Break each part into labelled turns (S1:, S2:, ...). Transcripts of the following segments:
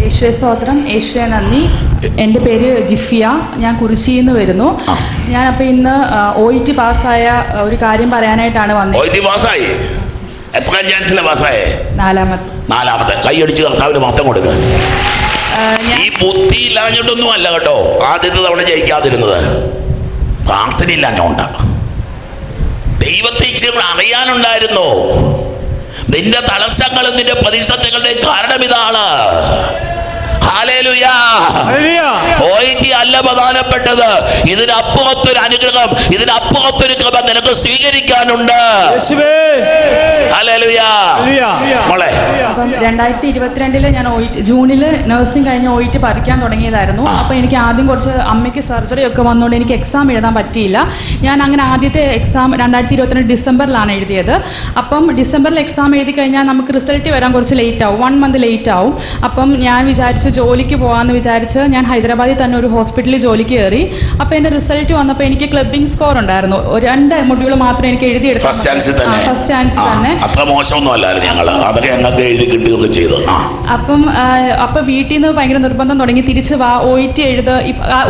S1: യേശുവെ സ്തോത്രം. യേശുവെ നന്ദി. എന്റെ പേര് ജിഫിയ. ഞാൻ കുരിശിയിൽ നിന്ന് വരുന്നു. ഞാൻ അപ്പൊ ഇന്ന് ഒ ഇ ടി പാസ്സായ ഒരു കാര്യം പറയാനായിട്ടാണ് വന്നത് നാലാമത്തെ.
S2: നാലാമത്തെ. കൈയടിച്ച് കർത്താവിന് മൊത്തം കൊടുക്കുക ഈ ബുദ്ധി ഇല്ലാഞ്ഞിട്ടൊന്നും അല്ല കേട്ടോ. ആദ്യത്തെ തവണ ജയിക്കാതിരുന്നത്. പ്രാർത്ഥന ഇല്ലാഞ്ഞോണ്ട ദൈവത്തെ ഇച്ചിരി അറിയാനുണ്ടായിരുന്നോ. നിന്റെ തടസ്സങ്ങളും നിന്റെ പ്രതിസന്ധികളുടെയും കാരണം ഇതാണ്. ഹാലേലുയാ. അല്ല പ്രധാനപ്പെട്ടത്. ഇതിനപ്പുറത്തൊരു അനുഗ്രഹം ഇതിനപ്പുറത്തൊരു കൃപ നിനക്ക് സ്വീകരിക്കാനുണ്ട്. മോളെ.
S1: അപ്പം രണ്ടായിരത്തി ഇരുപത്തിരണ്ടിൽ ഞാൻ ജൂണിൽ ജൂണിൽ നഴ്സിംഗ് കഴിഞ്ഞ് ഓയിട്ട് പഠിക്കാൻ തുടങ്ങിയതായിരുന്നു. അപ്പോൾ എനിക്ക് ആദ്യം കുറച്ച് അമ്മയ്ക്ക് സർജറി ഒക്കെ വന്നുകൊണ്ട് എനിക്ക് എക്സാം എഴുതാൻ പറ്റിയില്ല. ഞാൻ അങ്ങനെ ആദ്യത്തെ എക്സാം രണ്ടായിരത്തി ഇരുപത്തിരണ്ട് ഡിസംബറിലാണ് എഴുതിയത്. അപ്പം ഡിസംബറിൽ എക്സാം എഴുതി കഴിഞ്ഞാൽ നമുക്ക് റിസൾട്ട് വരാൻ കുറച്ച് ലേറ്റ് ആവും. വൺ മന്ത് ലേറ്റ് ആവും. അപ്പം ഞാൻ വിചാരിച്ച് ജോലിക്ക് പോകാമെന്ന് വിചാരിച്ച് ഞാൻ ഹൈദരാബാദിൽ തന്നെ ഒരു ഹോസ്പിറ്റലിൽ ജോലിക്ക് കയറി. അപ്പോൾ എന്റെ റിസൾട്ട് വന്നപ്പോൾ എനിക്ക് ക്ലബിംഗ് സ്കോർ ഉണ്ടായിരുന്നു. ഒരു രണ്ട് മൊഡ്യൂൾ മാത്രം എനിക്ക് എഴുതിയെടുക്കാൻ
S2: ഫസ്റ്റ് ചാൻസ് തന്നെ.
S1: ഫസ്റ്റ് ചാൻസ് തന്നെ.
S2: അത്ര മോശമൊന്നും അല്ലായിരുന്നു ഞങ്ങൾ അതൊക്കെ ഞങ്ങൾക്ക് എഴുതി കിട്ടുകയൊക്കെ ചെയ്തു.
S1: അപ്പം അപ്പം വീട്ടിൽ നിന്ന് ഭയങ്കര നിർബന്ധം തുടങ്ങി. തിരിച്ച് വാ ഒ ടി എഴുത്.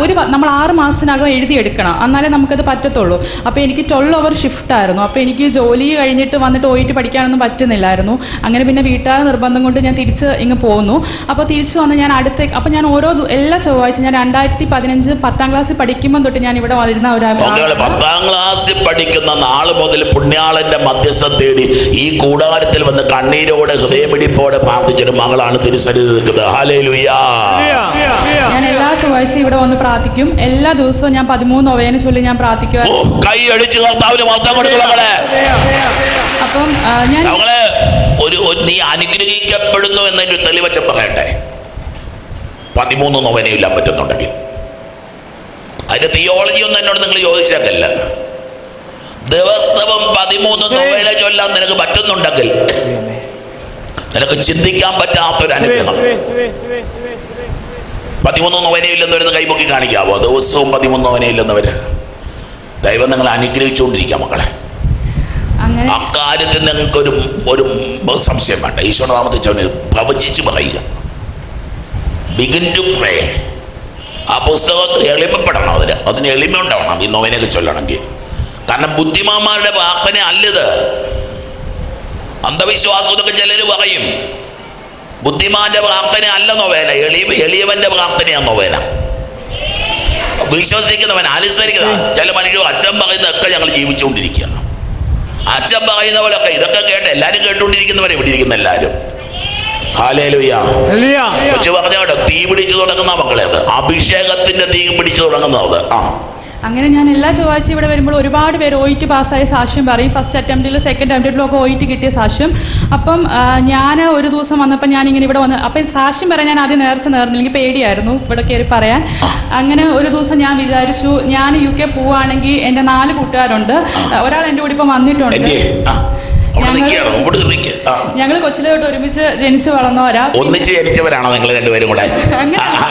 S1: ഒരു നമ്മൾ ആറ് മാസത്തിനകം എഴുതിയെടുക്കണം. എന്നാലേ നമുക്കത് പറ്റത്തുള്ളൂ. അപ്പോൾ എനിക്ക് ട്വൽവ് അവർ ഷിഫ്റ്റ് ആയിരുന്നു. അപ്പോൾ എനിക്ക് ജോലി കഴിഞ്ഞിട്ട് വന്നിട്ട് ഒ ടി പഠിക്കാനൊന്നും പറ്റുന്നില്ലായിരുന്നു. അങ്ങനെ പിന്നെ വീട്ടുകാർ നിർബന്ധം കൊണ്ട് ഞാൻ തിരിച്ച് ഇങ്ങ് പോന്നു. അപ്പോൾ തിരിച്ച് വന്ന് ഞാൻ അടുത്ത അപ്പോൾ ഞാൻ ഓരോ എല്ലാ ചൊവ്വാഴ്ച ഞാൻ രണ്ടായിരത്തി പതിനഞ്ച് പത്താം ക്ലാസ്സിൽ പഠിക്കുമ്പോൾ തൊട്ട് ഞാൻ ഇവിടെ വളരുന്ന ഒരു
S2: മക്കളെ പത്താം ക്ലാസ്സിൽ പഠിക്കുന്ന നാൾ മുതൽ പുണ്യാളന്റെ മധ്യസ്ഥം തേടി ഈ കൂടാരത്തിൽ വന്ന് കണ്ണീരോടെ ഹൃദയമിടിപ്പോടെ പ്രാർത്ഥിച്ചിട്ട് മകളാണ് തിരുസരിത് നിൽക്കുന്നത്.
S1: ഞാൻ എല്ലാ ചൊവ്വാഴ്ചയും ഇവിടെ വന്ന് പ്രാർത്ഥിക്കും. എല്ലാ ദിവസവും ഞാൻ പതിമൂന്ന് ഒവയനെ ചൊല്ലി ഞാൻ പ്രാർത്ഥിക്കുക
S2: കൈ അടിച്ച് കർത്താവിന് മൊത്തം കൊടുക്കും മകളെ
S1: അപ്പം ഞാൻ
S2: അവളെ ഒരു നീ അനുഗ്രഹിക്കപ്പെടുന്നു എന്നതിന്റെ തെളിവച്ച പറയട്ടെ. പതിമൂന്ന് നോവനയില്ലാൻ പറ്റുന്നുണ്ടെങ്കിൽ. അതിന്റെ തിയോളജി ഒന്നും എന്നോട് നിങ്ങൾ ചോദിച്ചേക്കല്ല ദിവസവും പതിമൂന്ന് നോവേല ചൊല്ലാൻ നിനക്ക് പറ്റുന്നുണ്ടെങ്കിൽ നിനക്ക് ചിന്തിക്കാൻ പറ്റാത്തൊരു അനുഗ്രഹം. പതിമൂന്ന് നോവനയില്ലെന്നവരെന്ന് കൈപൊക്കി കാണിക്കാവോ? ദിവസവും പതിമൂന്ന് നോവനയില്ലെന്നവര് ദൈവം നിങ്ങൾ അനുഗ്രഹിച്ചുകൊണ്ടിരിക്കാം മക്കളെ.
S1: അങ്ങനെ
S2: അക്കാര്യത്തിൽ നിങ്ങൾക്ക് ഒരു ഒരു സംശയം വേണ്ട. ഈശ്വരനാമത്തെ ചവന് പ്രവചിച്ച് പറയുക. ബിഗിൻ ടു പ്രേ ആ പുസ്തകം എളിമപ്പെടണം അതിന്. അതിന് എളിമ ഉണ്ടാവണം ഈ നോവനൊക്കെ ചൊല്ലണമെങ്കിൽ. കാരണം ബുദ്ധിമാന്മാരുടെ വാക്കനെ അല്ലത്. അന്ധവിശ്വാസം എന്നൊക്കെ ചിലർ പറയും. ബുദ്ധിമാന്റെ പ്രാർത്ഥന അല്ല നോവേന എളിയ എളിയവന്റെ പ്രാർത്ഥനയാണ് നോവേന വിശ്വസിക്കുന്നവൻ അനുസരിക്കുന്ന ചില മനുഷ്യർ അച്ഛൻ പറയുന്നതൊക്കെ ഞങ്ങൾ ജീവിച്ചുകൊണ്ടിരിക്കുകയാണ്. അച്ഛൻ പറയുന്ന പോലൊക്കെ ഇതൊക്കെ കേട്ട് എല്ലാവരും കേട്ടുകൊണ്ടിരിക്കുന്നവരെ ഇവിടെ ഇരിക്കുന്ന കൊച്ചു പറഞ്ഞോട്ടെ തീ പിടിച്ചു തുടങ്ങുന്ന മക്കളെ അത്. അഭിഷേകത്തിന്റെ തീ പിടിച്ചു തുടങ്ങുന്നത് ആ.
S1: അങ്ങനെ ഞാൻ എല്ലാ ചൊവ്വാഴ്ച ഇവിടെ വരുമ്പോൾ ഒരുപാട് പേര് ഒ ടി പാസ്സായ സാക്ഷ്യം പറയും. ഫസ്റ്റ് അറ്റംപ്റ്റിലും സെക്കൻഡ് അറ്റംപ്റ്റിലും ഒക്കെ ഒ ടി കിട്ടിയ സാക്ഷ്യം. അപ്പം ഞാൻ ഒരു ദിവസം വന്നപ്പോൾ ഞാൻ ഇങ്ങനെ ഇവിടെ വന്ന് അപ്പം സാക്ഷ്യം പറയാൻ ഞാൻ ആദ്യം നേർച്ച നേർന്നില്ലെങ്കിൽ പേടിയായിരുന്നു ഇവിടെ കയറി പറയാൻ. അങ്ങനെ ഒരു ദിവസം ഞാൻ വിചാരിച്ചു ഞാൻ യു കെ പോവുകയാണെങ്കിൽ എന്റെ നാല് കൂട്ടുകാരുണ്ട്. ഒരാൾ എന്റെ കൂടെ ഇപ്പം വന്നിട്ടുണ്ട്. ഞങ്ങൾ- കൊച്ചിലോട്ട് ഒരുമിച്ച് ജനിച്ചു വളർന്നവരാ
S2: ഒന്നിച്ച് ജനിച്ചവരാണോ നിങ്ങൾ രണ്ടുപേരും കൂടെ?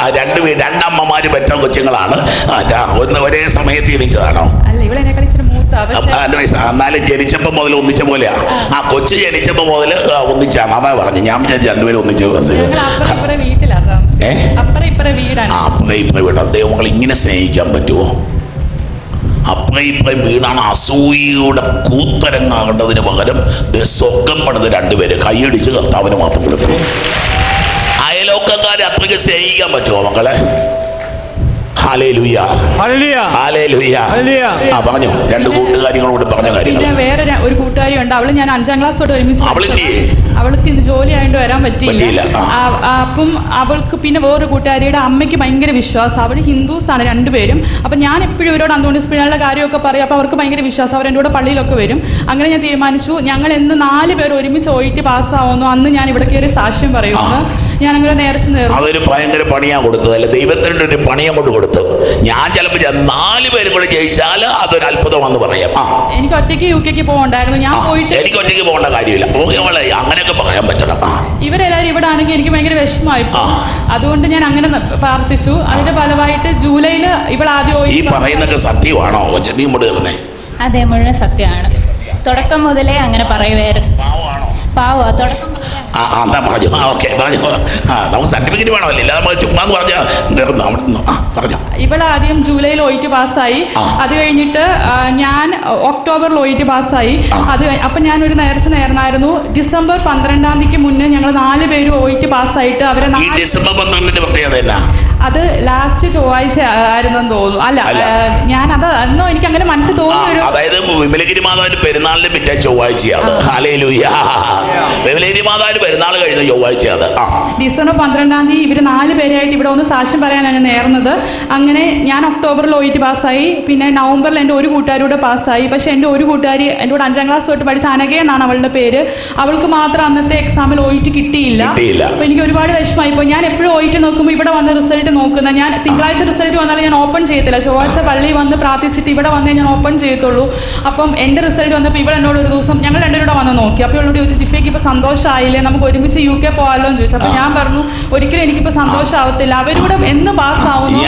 S2: രണ്ടു രണ്ടമ്മമാര് പറ്റ കൊച്ചുങ്ങളാണ്. ഒന്ന് ഒരേ സമയത്ത് ജനിച്ചതാണോ?
S1: അല്ല ഇവിടെ
S2: എന്നാലും ജനിച്ചപ്പോ മുതൽ ഒന്നിച്ച പോലെയാ. ആ. കൊച്ചു ജനിച്ചപ്പോ മുതൽ ഒന്നിച്ചാണ്. അതാ പറഞ്ഞു ഞാൻ രണ്ടുപേരും ഒന്നിച്ച്
S1: ഞങ്ങൾ അപ്പുറം ഇപ്പുറം വീട്ടിലാണ്? വീടാണ്.
S2: അപ്പുറം ഇപ്പുറം വീടാണ്. ദൈവങ്ങളെ ഇങ്ങനെ സ്നേഹിക്കാൻ പറ്റുമോ അപ്പുറം വീണാണ് അസൂയയുടെ കൂത്തരങ്ങാകേണ്ടതിന് പകരം സ്വർഗം പണിത് രണ്ടുപേര്. കൈയടിച്ച് കർത്താവിന് മാത്രം കൊടുത്തു അയലോക്കക്കാരെ അത്രയ്ക്ക് സ്നേഹിക്കാൻ പറ്റുമോ മക്കളെ? പറഞ്ഞു. രണ്ട് കൂട്ടുകാരികളോട് പറഞ്ഞ കാര്യങ്ങൾ.
S1: പിന്നെ വേറെ ഒരു കൂട്ടുകാരി ഉണ്ട് അവൾ ഞാൻ അഞ്ചാം ക്ലാസ് തൊട്ട് ഒരുമിച്ച് അവൾക്ക് ഇന്ന് ജോലി ആയതുകൊണ്ട് വരാൻ
S2: പറ്റിയില്ല,
S1: അപ്പം അവൾക്ക് പിന്നെ വേറൊരു കൂട്ടുകാരിയുടെ അമ്മയ്ക്ക് ഭയങ്കര വിശ്വാസം. അവർ ഹിന്ദുസ് ആണ് രണ്ടുപേരും. അപ്പം ഞാൻ എപ്പോഴും ഇവരോട് അന്തോണി സ്പിനാളുടെ കാര്യമൊക്കെ പറയും. അപ്പോൾ അവർക്ക് ഭയങ്കര വിശ്വാസം. അവർ എന്റെ കൂടെ പള്ളിയിലൊക്കെ വരും. അങ്ങനെ ഞാൻ തീരുമാനിച്ചു. ഞങ്ങൾ എന്ന് നാല് പേർ ഒരുമിച്ച് പോയിട്ട് പാസ്സാവുന്നു. അന്ന് ഞാൻ ഇവിടെ കയറി സാക്ഷ്യം പറയുമെന്ന് ഞാൻ അങ്ങനെ നേർച്ച് നേർന്നു.
S2: അതൊരു ഭയങ്കര പണിയാ കൊടുത്തത്. അല്ല ദൈവത്തിന്റെ ഒരു പണി അങ്ങോട്ട് കൊടുത്തു ഞാൻ ചിലപ്പോൾ നാല് പേരും കൂടെ ജയിച്ചാൽ അതൊരു അത്ഭുതമാണെന്ന് പറയാം. ആ.
S1: എനിക്ക് ഒറ്റയ്ക്ക് യു കെക്ക് പോകണ്ടായിരുന്നു. ഞാൻ പോയിട്ട്
S2: എനിക്ക് ഒറ്റയ്ക്ക് പോകേണ്ട കാര്യമില്ല. മോളെ അങ്ങനെയൊക്കെ പറയാൻ പറ്റണം. ആ.
S1: ഇവരെല്ലാവരും ഇവിടെ ആണെങ്കിൽ എനിക്ക് ഭയങ്കര വിഷമമായി.
S2: ആ.
S1: അതുകൊണ്ട് ഞാൻ അങ്ങനെ പ്രാർത്ഥിച്ചു. അതിന്റെ ഫലമായിട്ട് ജൂലൈയിൽ ഇവൾ ആദ്യം
S2: ഈ പറയുന്നൊക്കെ സത്യമാണോ? നീ ഇങ്ങോട്ട്
S3: അതെ മുഴുവൻ സത്യമാണ്. തുടക്കം മുതലേ അങ്ങനെ പറയുമായിരുന്നു
S2: പാവമാണോ?
S3: പാവോ തുടക്കം
S2: ആ ആ എന്താ പറഞ്ഞു? ആ ഓക്കെ പറഞ്ഞു. ആ നമുക്ക് സർട്ടിഫിക്കറ്റ് വേണമല്ലോ. ഇല്ലാതെ നമ്മൾ ചുമ്മാ എന്ന് പറഞ്ഞാൽ തീർന്നു അവിടെ നിന്ന് ആ പറഞ്ഞു.
S1: ഇവൾ ആദ്യം ജൂലൈയിൽ ഒയിറ്റ് പാസ്സായി. അത് കഴിഞ്ഞിട്ട് ഞാൻ ഒക്ടോബറിൽ ഒയിറ്റ് പാസ്സായി. അത് അപ്പൊ ഞാൻ ഒരു നേർച്ച നേർന്നായിരുന്നു. ഡിസംബർ പന്ത്രണ്ടാം തീയതിക്ക് മുന്നേ ഞങ്ങൾ നാല് പേര് ഒയിറ്റ് പാസ്സായിട്ട് അവരെ
S2: ഡിസംബർ പന്ത്രണ്ടിന്റെ പ്രത്യേകത എന്നാ?
S1: അത് ലാസ്റ്റ് ചൊവ്വാഴ്ച ആയിരുന്നെന്ന് തോന്നുന്നു. അല്ല. ഞാൻ അത് അന്നോ എനിക്ക് അങ്ങനെ മനസ്സിൽ തോന്നിയൊരു
S2: അതായത് വിമലഗിരി മാതാവിന്റെ പെരുന്നാളിന്റെ പിറ്റേ ചൊവ്വാഴ്ചയാണ്. വിമലഗിരി മാതാവിന്റെ പെരുന്നാൾ കഴിഞ്ഞ ചൊവ്വാഴ്ച അത് ആ.
S1: ഡിസംബർ പന്ത്രണ്ടാം തീയതി ഇവർ നാല് പേരായിട്ട് ഇവിടെ ഒന്ന് സാക്ഷ്യം പറയാനാണ് നേർന്നത്. അങ്ങനെ ഞാൻ ഒക്ടോബറിൽ ഒയിറ്റ് പാസ്സായി. പിന്നെ നവംബറിൽ എന്റെ ഒരു കൂട്ടുകാരിയുടെ പാസ്സായി. പക്ഷെ എന്റെ ഒരു കൂട്ടുകാരി എന്റെ കൂടെ അഞ്ചാം ക്ലാസ് തൊട്ട് പഠിച്ച അനഘ എന്നാണ് അവളുടെ പേര്. അവൾക്ക് മാത്രം അന്നത്തെ എക്സാമിൽ ഒയിറ്റ് കിട്ടിയില്ല.
S2: കിട്ടിയില്ല.
S1: അപ്പോൾ എനിക്ക് ഒരുപാട് വിഷമമായി. ഇപ്പോൾ ഞാൻ എപ്പോഴും ഒയിറ്റ് നോക്കുമ്പോൾ ഇവിടെ വന്ന റിസൾട്ട് നോക്കുന്ന ഞാൻ തിങ്കളാഴ്ച റിസൾട്ട് വന്നാലും ഞാൻ ഓപ്പൺ ചെയ്യത്തില്ല. ചൊവ്വാഴ്ച പള്ളി വന്ന് പ്രാർത്ഥിച്ചിട്ട് ഇവിടെ വന്നേ ഞാൻ ഓപ്പൺ ചെയ്യത്തുള്ളൂ. അപ്പം എന്റെ റിസൾട്ട് വന്നപ്പോൾ ഇവിടെ എന്നോട് ഒരു ദിവസം ഞങ്ങൾ രണ്ടുപേരും വന്ന് നോക്കി. അപ്പോൾ ഇവളോട് ചോദിച്ചു ജിഫയ്ക്ക് ഇപ്പോൾ സന്തോഷമായില്ലേ? നമുക്ക് ഒരുമിച്ച് യു കെ പോകാമല്ലോ എന്ന് ചോദിച്ചു. അപ്പോൾ ഞാൻ പറഞ്ഞു ഒരിക്കലും എനിക്കിപ്പോൾ സന്തോഷമാവത്തില്ല. അവരിവിടെ എന്ന് പാസ്സാവുന്നു.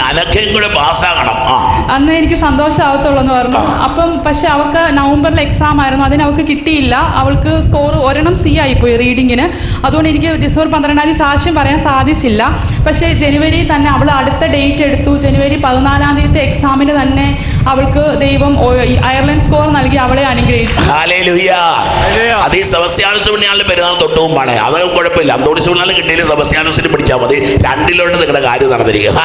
S1: അന്ന് എനിക്ക് സന്തോഷമാവത്തുള്ളൂ എന്ന് പറഞ്ഞു അപ്പം പക്ഷെ അവൾക്ക് നവംബറിൽ എക്സാം ആയിരുന്നു. അതിന് അവൾക്ക് കിട്ടിയില്ല. അവൾക്ക് സ്കോർ ഒരെണ്ണം സി ആയി ആയിപ്പോയി റീഡിങ്ങിന് അതുകൊണ്ട് എനിക്ക് ഡിസംബർ പന്ത്രണ്ടാം തീയതി സാക്ഷ്യം പറയാൻ സാധിച്ചില്ല. പക്ഷേ ജനുവരി തന്നെ അവൾ അടുത്ത ഡേറ്റ് എടുത്തു. ജനുവരി പതിനാലാം തീയതി എക്സാമിന് തന്നെ അവൾക്ക് ദൈവം അയർലൻഡ് സ്കോർ നൽകി അവളെ അനുഗ്രഹിച്ചു.
S2: അത് ഈ സെബസ്ത്യാനോസ് പുണ്യാളിന്റെ പെരുന്നാൾ തൊട്ട് അത് കുഴപ്പമില്ല. അന്തോണിസ് പുണ്യാളിന് കിട്ടിയില്ല. സെബസ്ത്യാനോസിന് പിടിച്ചാൽ മതി. രണ്ടിലോട്ട് നിങ്ങളുടെ കാര്യം നടന്നിരിക്കും.